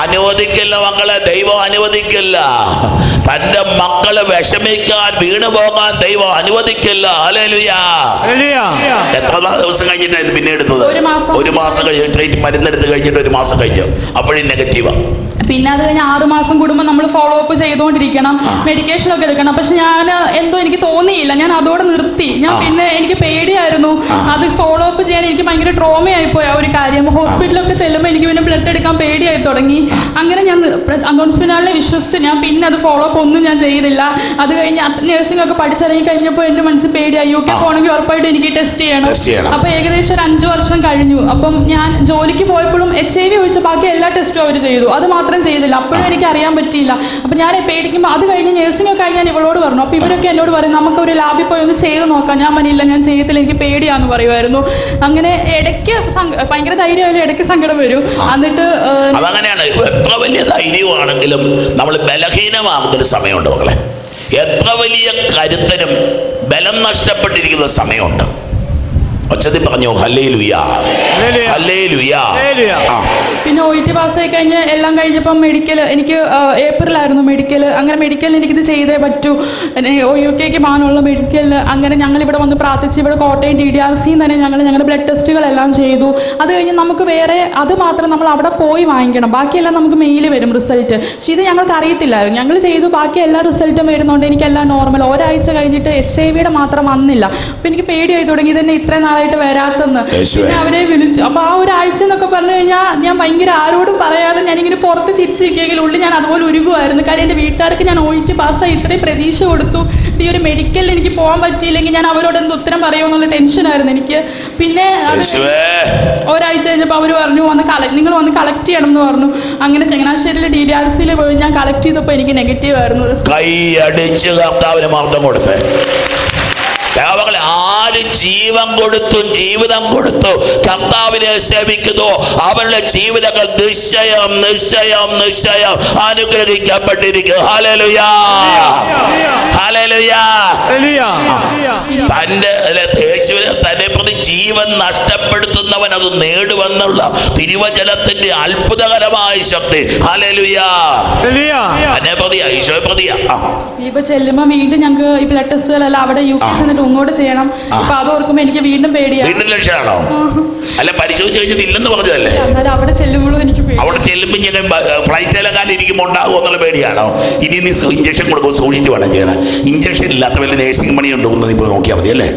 S2: അനുവദിക്കില്ല മക്കളെ ദൈവം അനുവദിക്കില്ല. തന്റെ മക്കളെ വിഷമിക്കാൻ വീണു പോകാൻ ദൈവം അനുവദിക്കില്ല. എത്ര ദിവസം കഴിഞ്ഞിട്ടായിരുന്നു പിന്നെ എടുത്തത്?
S1: ഒരു മാസം.
S2: ഒരു മാസം കഴിഞ്ഞ് ട്രീറ്റ് മരുന്നെടുത്ത് കഴിഞ്ഞിട്ട് ഒരു മാസം കഴിഞ്ഞു. അപ്പോഴും നെഗറ്റീവാ
S1: പിന്നെ അത് കഴിഞ്ഞ് ആറുമാസം കൂടുമ്പോൾ നമ്മൾ ഫോളോ അപ്പ് ചെയ്തുകൊണ്ടിരിക്കണം മെഡിക്കേഷൻ ഒക്കെ എടുക്കണം. പക്ഷെ ഞാൻ എന്തോ എനിക്ക് തോന്നിയില്ല. ഞാൻ അതോടെ നിർത്തി. ഞാൻ പിന്നെ എനിക്ക് പേടിയായിരുന്നു. അത് ഫോളോ അപ്പ് ചെയ്യാൻ എനിക്ക് ഭയങ്കര ട്രോമയായി പോയ ആ ഒരു കാര്യം. ഹോസ്പിറ്റലൊക്കെ ചെല്ലുമ്പോൾ എനിക്ക് പിന്നെ ബ്ലഡ് എടുക്കാൻ പേടിയായി തുടങ്ങി. അങ്ങനെ ഞാൻ അങ്കോൺസ്പിനാളിനെ വിശ്വസിച്ച് ഞാൻ പിന്നെ അത് ഫോളോ അപ്പ് ഒന്നും ഞാൻ ചെയ്തില്ല. അത് കഴിഞ്ഞ് നഴ്സിംഗ് ഒക്കെ പഠിച്ചിറങ്ങി കഴിഞ്ഞപ്പോൾ എന്റെ മനസ്സിൽ പേടിയായി. യു കെ പോകണമെങ്കിൽ ഉറപ്പായിട്ട് എനിക്ക് ടെസ്റ്റ് ചെയ്യണം. അപ്പോൾ ഏകദേശം ഒരു അഞ്ചു വർഷം കഴിഞ്ഞു. അപ്പം ഞാൻ ജോലിക്ക് പോയപ്പോഴും എച്ച് ഐ വി ഒഴിച്ച് ബാക്കി എല്ലാ ടെസ്റ്റും അവർ ചെയ്തു. അത് മാത്രം ചെയ്തില്ല. അപ്പോഴും എനിക്ക് അറിയാൻ പറ്റിയില്ല. അപ്പൊ ഞാൻ പേടിക്കുമ്പോൾ അത് കഴിഞ്ഞ് നേഴ്സിംഗ് ഒക്കെ ഞാൻ ഇവളോട് പറഞ്ഞു. അപ്പൊ ഇവരൊക്കെ എന്നോട് പറയും നമുക്ക് ഒരു ലാബിൽ പോയി ഒന്ന് ചെയ്ത് നോക്കാം. ഞാൻ പറഞ്ഞില്ല ഞാൻ ചെയ്യത്തില്ല എനിക്ക് പേടിയാന്ന് പറയുമായിരുന്നു. അങ്ങനെ ഇടയ്ക്ക് ഭയങ്കര ധൈര്യമായാലും ഇടയ്ക്ക് സങ്കടം വരും. എന്നിട്ട്
S2: അതങ്ങനെയാണ്. എത്ര വലിയ ധൈര്യമാണെങ്കിലും നമ്മൾ ബലഹീനമാകുന്നൊരു സമയമുണ്ട് മക്കളെ. എത്ര വലിയ കരുത്തനും ബലം നഷ്ടപ്പെട്ടിരിക്കുന്ന സമയമുണ്ട്. ഒച്ചത്തിൽ പറഞ്ഞു ഹല്ലേ ലുയാ
S4: ഹല്ലേലൂയ.
S2: ഹല്ലേ ലുയാ
S4: ഹല്ലേലൂയ.
S2: ആ.
S1: പിന്നെ ഒ ടി പാസ്സായി കഴിഞ്ഞ് എല്ലാം കഴിഞ്ഞപ്പം മെഡിക്കൽ എനിക്ക് ഏപ്രിലായിരുന്നു മെഡിക്കൽ അങ്ങനെ മെഡിക്കലിന് എനിക്കിത് ചെയ്തേ പറ്റൂ. ഒ യു കെക്ക് പോകാനുള്ള മെഡിക്കലിൽ അങ്ങനെ ഞങ്ങൾ ഇവിടെ വന്ന് പ്രാർത്ഥിച്ച് ഇവിടെ കോട്ടയം ടി ഡി ആർ സിയിൽ തന്നെ ഞങ്ങൾ ഞങ്ങളുടെ ബ്ലഡ് ടെസ്റ്റുകളെല്ലാം ചെയ്തു. അത് കഴിഞ്ഞ് നമുക്ക് വേറെ അത് മാത്രം നമ്മൾ അവിടെ പോയി വാങ്ങിക്കണം. ബാക്കിയെല്ലാം നമുക്ക് മെയിൽ വരും റിസൾട്ട് പക്ഷേ ഇത് ഞങ്ങൾക്ക് അറിയത്തില്ലായിരുന്നു. ഞങ്ങൾ ചെയ്തു. ബാക്കി എല്ലാ റിസൾട്ടും വരുന്നുണ്ട് എനിക്കെല്ലാം നോർമൽ ഒരാഴ്ച കഴിഞ്ഞിട്ട് എച്ച് ഐ വിയുടെ മാത്രം വന്നില്ല. അപ്പം എനിക്ക് പേടിയായി തുടങ്ങി. ഇതന്നെ ഇത്രയും നാളായിട്ട് വരാത്തെന്ന്. പിന്നെ അവരെ വിളിച്ചു. അപ്പൊ ആ ഒരു ആഴ്ച എന്നൊക്കെ പറഞ്ഞു കഴിഞ്ഞാൽ ഞാൻ ഭയങ്കര ആരോടും പറയാതെ ഞാൻ ഞാനിങ്ങനെ പുറത്ത് ചിരിച്ചിരിക്കുമെങ്കിൽ ഉള്ളിൽ ഞാൻ അതുപോലെ ഉരുകുമായിരുന്നു കാര്യം എന്റെ വീട്ടുകാർക്ക് ഞാൻ ഒഴിച്ച് പാസ്സായി ഇത്രയും പ്രതീക്ഷ കൊടുത്തു. ഈ ഒരു മെഡിക്കലിൽ എനിക്ക് പോകാൻ പറ്റിയില്ലെങ്കിൽ ഞാൻ അവരോട് എന്ത് ഉത്തരം പറയുമെന്നുള്ള ടെൻഷനായിരുന്നു എനിക്ക്. പിന്നെ ഒരാഴ്ച കഴിഞ്ഞപ്പോൾ അവർ പറഞ്ഞു വന്ന് കളക്ട് നിങ്ങൾ വന്ന് കളക്ട് ചെയ്യണം എന്ന് പറഞ്ഞു. അങ്ങനെ ചങ്ങനാശ്ശേരിയിലെ ഡി ഡി ആർ സിയിൽ പോയി ഞാൻ കളക്ട് ചെയ്തപ്പോൾ എനിക്ക് നെഗറ്റീവ് ആയിരുന്നു.
S2: കൈ അടിച്ച് കർത്താവിന് മർദ്ദം കൊടുത്തേ. ദേവങ്ങളെ ആര് ജീവൻ കൊടുത്തു ജീവിതം കൊടുത്തു കർത്താവിനെ സേവിക്കുന്നു. അവരുടെ ജീവിതങ്ങൾ നിശ്ചയം നിശ്ചയം നിശ്ചയം അനുഗ്രഹിക്കപ്പെട്ടിരിക്കും ഹലലുയാ ഹല്ലേലൂയാ. അല്ലെ, യേശുവിനെ തന്നെ പ്രതി ജീവൻ നഷ്ടപ്പെടുത്തുന്നവൻ അത് നേടുവെന്നുള്ള തിരുവചനത്തിന്റെ അത്ഭുതകരമായ ശക്തി.
S1: ഇപ്പൊ ചെല്ലുമ്പോ വീണ്ടും ഞങ്ങൾക്ക് ഈ ബ്ലഡ് ടെസ്റ്റുകളെല്ലാം അവിടെ യു കെ ചെന്നിട്ട് ഇങ്ങോട്ട് ചെയ്യണം. അപ്പൊ അത് ഓർക്കുമ്പോ എനിക്ക് വീണ്ടും പേടിയാണ്
S2: വീണ്ടും ലക്ഷ്യമാണോ? അല്ല പരിശോധിച്ച് കഴിഞ്ഞിട്ട് ഇല്ലെന്ന് പറഞ്ഞതല്ലേ
S1: അവിടെ ചെല്ലുമ്പോൾ എനിക്ക്
S2: അവിടെ ചെല്ലുമ്പോൾ ഞാൻ ഫ്ലൈറ്റിലെങ്ങാനും ഇരിക്കുമ്പോൾ ഉണ്ടാകുമോ എന്നുള്ള പേടിയാണോ? ഇനി നീ ഇഞ്ചക്ഷൻ കൊടുക്കുമ്പോൾ സൂക്ഷിച്ച് വേണം ചെയ്യണം. ഇഞ്ചക്ഷൻ ഇല്ലാത്ത വല്ല നേഴ്സിംഗ് മണി ഉണ്ടോ? എന്ന് ഇപ്പോൾ നോക്കിയാൽ മതി അല്ലേ?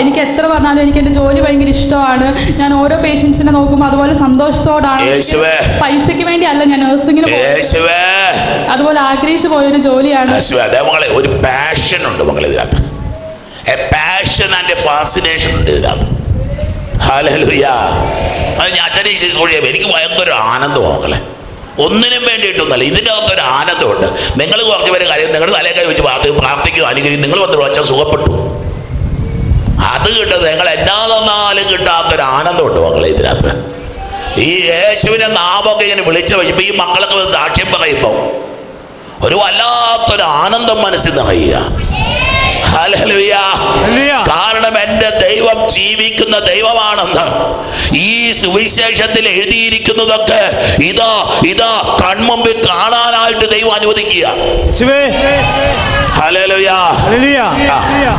S1: എനിക്ക് എത്ര പറഞ്ഞാലും എനിക്ക് എന്റെ ജോലി ഭയങ്കര ഇഷ്ടമാണ്. ഞാൻ ഓരോ പേഷ്യൻസിനെ നോക്കുമ്പോൾ അതുപോലെ സന്തോഷത്തോടാണ്.
S2: പൈസക്ക്
S1: പൈസയ്ക്ക് വേണ്ടി അല്ല ഞാൻ നഴ്സിംഗിന് അതുപോലെ ആഗ്രഹിച്ചു പോയൊരു ജോലിയാണ്.
S2: ഒരു പാഷൻ ഉണ്ട് മകളെ ഇതിനകത്ത്. പാഷൻ ആൻഡ് ഫാസിനേഷൻ ഉണ്ട് ഇതിനകത്ത്. അത് ഞാൻ അച്ഛനെ ശുശ്രൂഷിക്കാം എനിക്ക് ഭയങ്കര ആനന്ദം മക്കളെ. ഒന്നിനും വേണ്ടിയിട്ടൊന്നല്ല ഇതിന്റെ ഒരു ആനന്ദമുണ്ട്. നിങ്ങൾ കുറച്ച് പേര് കാര്യം നിങ്ങൾ തലയൊക്കെ വെച്ച് പ്രാർത്ഥി പ്രാർത്ഥിക്കും അനുഗ്രഹിക്കും നിങ്ങൾ വന്നു അച്ഛൻ സുഖപ്പെട്ടു. അത് കിട്ടുന്നത് നിങ്ങൾ എന്നാ തന്നാലും കിട്ടാത്തൊരു ആനന്ദമുണ്ട് മക്കളെ ഇതിനകത്ത്. ഈ യേശുവിനെ നാമൊക്കെ ഇങ്ങനെ വിളിച്ചു കഴിയുമ്പോൾ ഈ മക്കളൊക്കെ സാക്ഷ്യം പറയുമ്പോൾ ഒരു വല്ലാത്തൊരു ആനന്ദം മനസ്സിൽ നിറയുക. കാരണം എന്റെ ദൈവം ജീവിക്കുന്ന ദൈവമാണെന്ന് ഈ സുവിശേഷത്തിൽ എഴുതിയിരിക്കുന്നതൊക്കെ ഇതാ ഇതാ കൺമുമ്പിൽ കാണാനായിട്ട് ദൈവം അനുവദിക്കുക.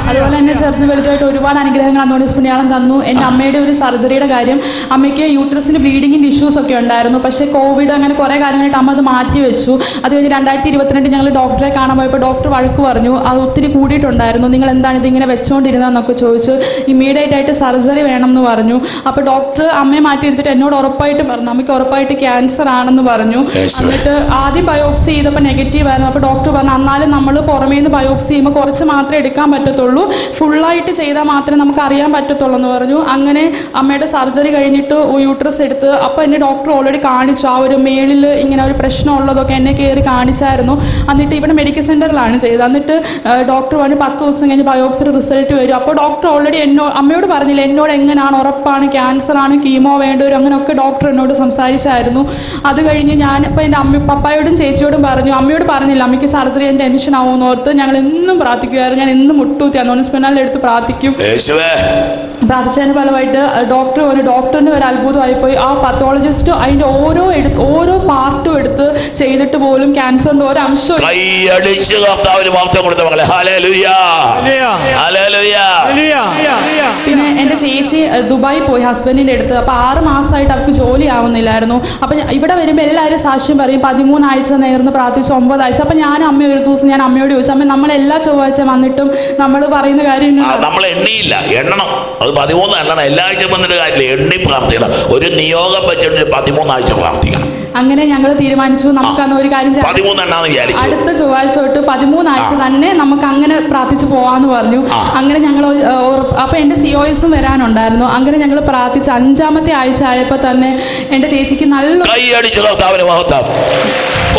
S1: അതുപോലെ തന്നെ ചേർന്ന് വലുതായിട്ട് ഒരുപാട് അനുഗ്രഹങ്ങൾ അന്തോണിസ് പുണ്യാളം തന്നു. എന്റെ അമ്മയുടെ ഒരു സർജറിയുടെ കാര്യം അമ്മയ്ക്ക് യൂട്രസിന് ബ്ലീഡിങ്ങിന്റെ ഇഷ്യൂസ് ഒക്കെ ഉണ്ടായിരുന്നു. പക്ഷേ കോവിഡ് അങ്ങനെ കുറേ കാര്യങ്ങളായിട്ട് അമ്മ അത് മാറ്റി വെച്ചു. അത് കഴിഞ്ഞ് രണ്ടായിരത്തി ഇരുപത്തിരണ്ട് ഞങ്ങൾ ഡോക്ടറെ കാണാൻ പോയപ്പോൾ ഡോക്ടർ വഴക്ക് പറഞ്ഞു. അത് ഒത്തിരി കൂടിയിട്ടുണ്ടായിരുന്നു. നിങ്ങൾ എന്താണ് ഇതിങ്ങനെ വെച്ചുകൊണ്ടിരുന്നതെന്നൊക്കെ ചോദിച്ചു. ഇമ്മീഡിയറ്റ് ആയിട്ട് സർജറി വേണം എന്ന് പറഞ്ഞു. അപ്പോൾ ഡോക്ടർ അമ്മയെ മാറ്റിയെടുത്തിട്ട് എന്നോട് ഉറപ്പായിട്ട് പറഞ്ഞു. അമ്മയ്ക്ക് ഉറപ്പായിട്ട് ക്യാൻസർ ആണെന്ന് പറഞ്ഞു. എന്നിട്ട് ആദ്യം ബയോപ്സി ചെയ്തപ്പോൾ നെഗറ്റീവ് ആയിരുന്നു. അപ്പോൾ ഡോക്ടർ പറഞ്ഞു എന്നാലും നമ്മൾ പുറമേ നിന്ന് ബയോപ്സി ചെയ്യുമ്പോൾ കുറച്ച് മാത്രമേ എടുക്കാൻ പറ്റത്തുള്ളൂ. ഫുള്ളായിട്ട് ചെയ്താൽ മാത്രമേ നമുക്ക് അറിയാൻ പറ്റത്തുള്ളൂ എന്ന് പറഞ്ഞു. അങ്ങനെ അമ്മയുടെ സർജറി കഴിഞ്ഞിട്ട് യൂട്രസ് എടുത്ത് അപ്പോൾ എന്നെ ഡോക്ടർ ഓൾറെഡി കാണിച്ചു. ആ ഒരു മേളിൽ ഇങ്ങനെ ഒരു പ്രശ്നമുള്ളതൊക്കെ എന്നെ കയറി കാണിച്ചായിരുന്നു. എന്നിട്ട് ഇവിടെ മെഡിക്കൽ സെന്ററിലാണ് ചെയ്തത്. എന്നിട്ട് ഡോക്ടർ പറഞ്ഞു പത്ത് ദിവസം കഴിഞ്ഞ് ബയോപ്സിയുടെ റിസൾട്ട് വരും. അപ്പോൾ ഡോക്ടർ ഓൾറെഡി എന്നോ അമ്മയോട് പറഞ്ഞില്ല എന്നോട് എങ്ങനെയാണ് ഉറപ്പാണ് ക്യാൻസർ ആണ് കീമോ വേണ്ടവരും അങ്ങനെയൊക്കെ ഡോക്ടർ എന്നോട് സംസാരിച്ചായിരുന്നു. അത് കഴിഞ്ഞ് ഞാൻ ഇപ്പോൾ എന്റെ അമ്മ പപ്പായോടും ചേച്ചിയോടും പറഞ്ഞു. അമ്മയോട് പറഞ്ഞില്ല അമ്മയ്ക്ക് സർജറി ടെൻഷൻ ആവുമെന്ന് ഓർത്ത് ഞങ്ങൾ എന്നും പ്രാർത്ഥിക്കുമായിരുന്നു ഞാൻ എന്നും മുട്ടൂത്തി പെണ്ണാലിന്റെ അടുത്ത് പ്രാർത്ഥിക്കും. പ്രാർത്ഥിച്ചതിന് ഫലമായിട്ട് ഡോക്ടർ ഒരു ഡോക്ടറിന് ഒരു അത്ഭുതമായി പോയി ആ പത്തോളജിസ്റ്റ് അതിന്റെ ഓരോ എടുത്ത് ഓരോ പാർട്ടും എടുത്ത് ചെയ്തിട്ട് പോലും ക്യാൻസറിന്റെ ഒരു അംശം
S2: കൈയടിച്ച് കർത്താവിന് വാർത്ത കൊടുത്ത മകളെ
S1: പിന്നെ എന്റെ ചേച്ചി ദുബായി പോയി ഹസ്ബൻഡിന്റെ അടുത്ത്. അപ്പൊ ആറ് മാസമായിട്ട് അവർക്ക് ജോലി ആവുന്നില്ലായിരുന്നു അപ്പൊ ഇവിടെ വരുമ്പോൾ എല്ലാവരും സാക്ഷ്യം പറയും പതിമൂന്നാഴ്ച നേർന്ന് പ്രാർത്ഥിച്ച് ഒമ്പതാഴ്ച. അപ്പൊ ഞാൻ അമ്മ ഒരു ദിവസം ഞാൻ അമ്മയോട് ചോദിച്ചു അമ്മ നമ്മൾ എല്ലാ ചൊവ്വാഴ്ച വന്നിട്ടും നമ്മൾ പറയുന്ന കാര്യം
S2: നമ്മൾ എണ്ണിയില്ല എണ്ണണം. അത് പതിമൂന്ന് എണ്ണണം എല്ലാ ആഴ്ച വന്നിട്ട് കാര്യമില്ല. എണ്ണി പ്രാർത്ഥിക്കണം. ഒരു നിയോഗം വെച്ചിട്ട് പതിമൂന്നാഴ്ച പ്രാർത്ഥിക്കണം.
S1: അങ്ങനെ ഞങ്ങൾ തീരുമാനിച്ചു. നമുക്ക് അന്ന് ഒരു കാര്യം
S2: പതിമൂന്നെണ്ണാന്ന് വിചാരിച്ചു.
S1: അടുത്ത ചൊവ്വാഴ്ച തൊട്ട് പതിമൂന്നാഴ്ച തന്നെ നമുക്ക് അങ്ങനെ പ്രാർത്ഥിച്ചു പോവാന്ന് പറഞ്ഞു. അങ്ങനെ ഞങ്ങൾ അപ്പൊ എന്റെ സി ഒ എസും വരാനുണ്ടായിരുന്നു. അങ്ങനെ ഞങ്ങൾ പ്രാർത്ഥിച്ച് അഞ്ചാമത്തെ ആഴ്ച ആയപ്പോ തന്നെ എന്റെ ചേച്ചിക്ക് നല്ല
S2: കൈയടിച്ചു കർത്താവിന്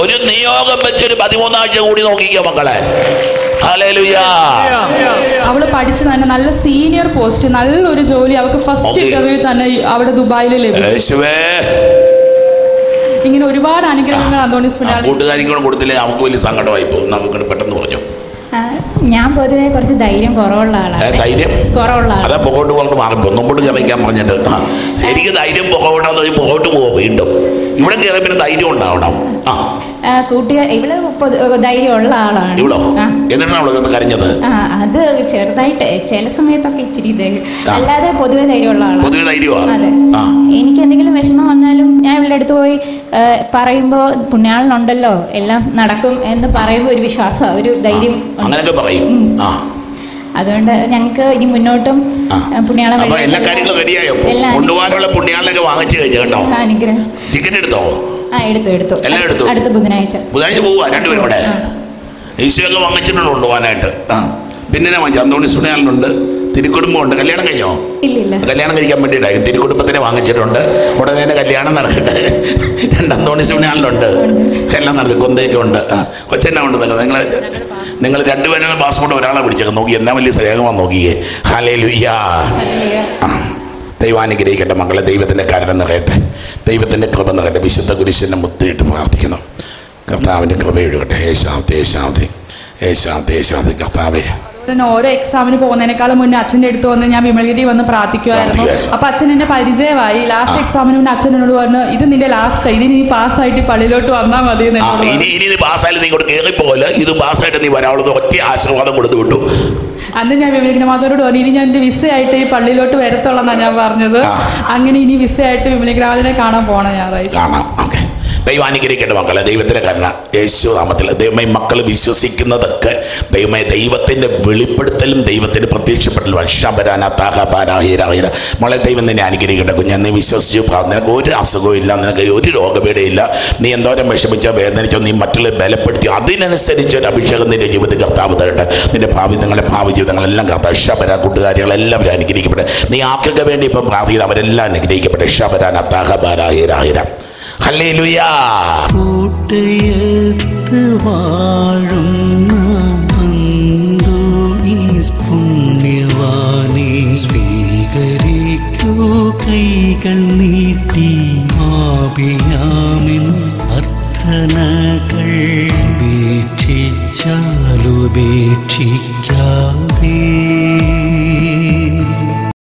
S2: ഒരു നിയോഗം വെച്ചൊരു പതിമൂന്നാഴ്ച കൂടി നോക്കിക്കോ മക്കളെ. ഹല്ലേലൂയ.
S1: അവൾ പഠിച്ചു തന്നെ നല്ല സീനിയർ പോസ്റ്റ് നല്ലൊരു ജോലി അവൾക്ക് ഫസ്റ്റ് ഇന്റർവ്യൂ തന്നെ അവിടെ ദുബായിൽ ലഭിച്ചു.
S2: യേശുവേ.
S1: ഇങ്ങനെ ഒരുപാട് അനുഗ്രഹങ്ങൾ അന്തോണീസ്
S2: കൂട്ടുകാരിക്കും കൊടുത്തില്ലേ? നമുക്ക് വലിയ സങ്കടമായി പോകും നമുക്ക് പെട്ടെന്ന് പറഞ്ഞു.
S3: ഞാൻ പൊതുവെ കുറച്ച് ധൈര്യം കുറവുള്ള ആളാണ്.
S2: ധൈര്യം?
S3: കുറവുള്ള ആളാണ്.
S2: അതാ മാറിപ്പോ മുമ്പോട്ട് പറഞ്ഞിട്ട് എനിക്ക് ധൈര്യം വീണ്ടും. ഇവിടെ കയറിയ പിന്നെ ധൈര്യം ഉണ്ടാവണം. ആ,
S3: കൂട്ടുകാർ ഇവൾ ധൈര്യമുള്ള ആളാണ്.
S2: ഇവളോ? എന്നിട്ടാണ് അവളൊന്ന് കരഞ്ഞത്?
S3: അത് ചെറുതായിട്ട് ചില സമയത്തൊക്കെ ഇച്ചിരി അല്ലാതെ പൊതുവെ ധൈര്യമുള്ള ആളാണ്. അതെ. എനിക്ക് എന്തെങ്കിലും വിഷമം വന്നാലും ഞാൻ ഇവളുടെ അടുത്ത് പോയി പറയുമ്പോ പറയുമ്പോൾ പുണ്യാളനുണ്ടല്ലോ എല്ലാം നടക്കും എന്ന് പറയുമ്പോൾ ഒരു വിശ്വാസം ഒരു ധൈര്യം.
S2: അങ്ങനെയൊക്കെ പറയും.
S3: അതുകൊണ്ട് ഞങ്ങൾക്ക് ഇനി മുന്നോട്ടും പുണ്യാളെ
S2: എല്ലാ കാര്യങ്ങളും റെഡിയായോ കൊണ്ടുപോകാനുള്ള പുണ്യാളിനൊക്കെ വാങ്ങിച്ചു കഴിഞ്ഞു കേട്ടോ? ടിക്കറ്റ് എടുത്തോ?
S3: ആ എടുത്തു എടുത്തു.
S2: എല്ലാം എടുത്തു?
S3: അടുത്ത ബുധനാഴ്ച.
S2: ബുധനാഴ്ച പോവാ രണ്ടുപേരും കൂടെ ഈശോയൊക്കെ വാങ്ങിച്ചിട്ടുണ്ട് കൊണ്ടുപോകാനായിട്ട്. ആ. പിന്നെ ഞാൻ വാങ്ങിച്ചു. അന്തോണി സുണയാളുണ്ട് തിരുക്കുടുംബമുണ്ട്. കല്യാണം കഴിഞ്ഞോ? കല്യാണം കഴിക്കാൻ വേണ്ടിയിട്ടായി തിരുക്കുടുംബത്തിനെ വാങ്ങിച്ചിട്ടുണ്ട്. ഉടനെ തന്നെ കല്യാണം നടക്കട്ടെ. രണ്ടാം തോണി സുണയാളിലുണ്ട് എല്ലാം നടത്തി കൊന്തയൊക്കെ ഉണ്ട്. ആ. കൊച്ചെന്നാ ഉണ്ട് നിങ്ങൾ നിങ്ങൾ നിങ്ങൾ രണ്ടുപേരും പാസ്പോർട്ട് ഒരാളെ പിടിച്ചേക്കാം നോക്കി എന്നാ വലിയ സ്നേഹമാണ് നോക്കിയേ. ഹലേ ലുയ്യാ ആ. ദൈവാനുഗ്രഹിക്കട്ടെ മക്കളെ ദൈവത്തിന്റെ കരുണ നിറയട്ടെ. ദൈവത്തിന്റെ കൃപ നിറയട്ടെ. വിശുദ്ധ കുരിശിന്റെ മുത്തിയിട്ട് പ്രാർത്ഥിക്കുന്നു. കർത്താവിന്റെ കൃപ ഒഴുകട്ടെ. യേശാവതി യേശാവതി യേശാന്ത് യേശാന്ത് കർത്താവേ.
S1: ഓരോ എക്സാമിന് പോകുന്നതിനേക്കാളും മുന്നേ അച്ഛന്റെ അടുത്ത് വന്ന് ഞാൻ വിമലഗിരി വന്ന് പ്രാർത്ഥിക്കുമായിരുന്നു. അപ്പൊ അച്ഛൻ എന്നെ പരിചയമായി. ലാസ്റ്റ് എക്സാമിന് മുന്നേ അച്ഛൻ എന്നോട് പറഞ്ഞു ഇത് നിന്റെ ലാസ്റ്റ് ഇനി നീ പാസ്സായിട്ട് പള്ളിയിലോട്ട് വന്നാൽ മതി
S2: ഇനി. ഇനി നീ പാസ്സായാലും നീ ഇങ്ങോട്ട് കയറിപ്പോലെ ഇത് പാസ്സായിട്ട് നീ വരാവുള്ളത് ഒറ്റ ആശീർവാദം കൊടുത്തു വിട്ടു.
S1: അന്ന് ഞാൻ വിമലിക്കുന്ന പറഞ്ഞു ഇനി ഞാൻ എന്റെ വിസയായിട്ട് ഈ പള്ളിയിലോട്ട് വരത്തുള്ളതാണ് ഞാൻ പറഞ്ഞത്. അങ്ങനെ ഇനി വിസയായിട്ട് വിമലിഗ്രാമത്തിനെ കാണാൻ പോകണം ഞായറാഴ്ച.
S2: ദൈവം അനുഗ്രഹിക്കേണ്ട മക്കളെ ദൈവത്തിന്റെ കരുണ യേശു നാമത്തിൽ. ദൈവമായി മക്കൾ വിശ്വസിക്കുന്നതൊക്കെ ദൈവമായ ദൈവത്തിന്റെ വെളിപ്പെടുത്തലും ദൈവത്തിന്റെ പ്രത്യക്ഷപ്പെടലും. അക്ഷാപരാനാഹീരാഹീര മോളെ ദൈവം നിന്നെ അനുഗ്രഹിക്കട്ടെ കുഞ്ഞെ. നീ വിശ്വസിച്ചു നിനക്ക് ഒരു അസുഖവും ഇല്ല നിനക്ക് ഒരു രോഗപീഠയില്ല നീ എന്തോരം വിഷമിച്ചോ വേദനിച്ചോ നീ മറ്റുള്ള ബലപ്പെടുത്തി അതിനനുസരിച്ച് ഒരു അഭിഷേകം നിന്റെ ജീവിതത്തിൽ കർത്താവ് തരട്ടെ. നിന്റെ ഭാവി നിങ്ങളുടെ ഭാവി ജീവിതങ്ങളെല്ലാം കർത്താവ് അക്ഷാപരാ കൂട്ടുകാരികളെല്ലാവരും അനുഗ്രഹിക്കട്ടെ നീ ആർക്കൊക്കെ വേണ്ടി ഇപ്പം പ്രാർത്ഥിക്കുന്ന അവരെല്ലാം അനുഗ്രഹിക്കപ്പെട്ടെ അക്ഷാപരാന ഹല്ലേ ലുയാ
S5: കൂട്ടയത്ത് വാഴുന്ന പുണ്യവാനെ സ്വീകരിക്കൂ കൈകൾ നീട്ടി ആപിയാമിൻ അർത്ഥനകൾ. ഉപേക്ഷിച്ചാലുപേക്ഷിക്കാതെ